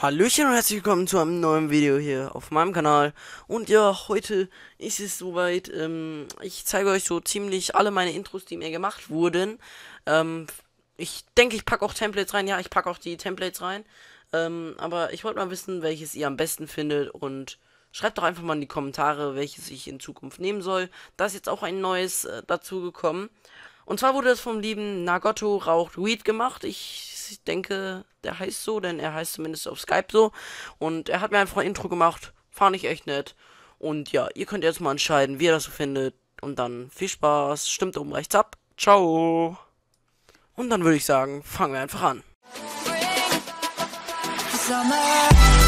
Hallöchen und herzlich willkommen zu einem neuen Video hier auf meinem Kanal. Und ja, heute ist es soweit. Ähm, ich zeige euch so ziemlich alle meine Intros, die mir gemacht wurden. Ähm, ich denke, ich packe auch Templates rein. Ja, ich packe auch die Templates rein. Ähm, aber ich wollte mal wissen, welches ihr am besten findet. Und schreibt doch einfach mal in die Kommentare, welches ich in Zukunft nehmen soll. Da ist jetzt auch ein neues äh, dazu. Und zwar wurde das vom lieben Nagotto Raucht Weed gemacht. Ich denke, der heißt so, denn er heißt zumindest auf Skype so. Und er hat mir einfach ein Intro gemacht. Fand ich echt nett. Und ja, ihr könnt jetzt mal entscheiden, wie ihr das so findet. Und dann viel Spaß. Stimmt oben rechts ab. Ciao. Und dann würde ich sagen, fangen wir einfach an. Summer.